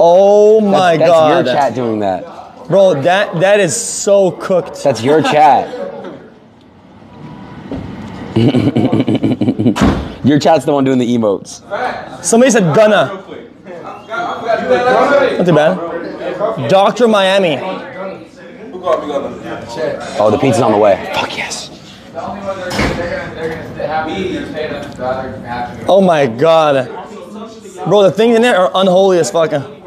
Oh my that's god. your chat doing that. Bro, that that is so cooked. That's your chat. your chat's the one doing the emotes. Somebody said Gunna. Not too bad. Doctor Miami. Oh, the pizza's on the way. Fuck yes. Oh my god. Bro, the things in there are unholy as fucking.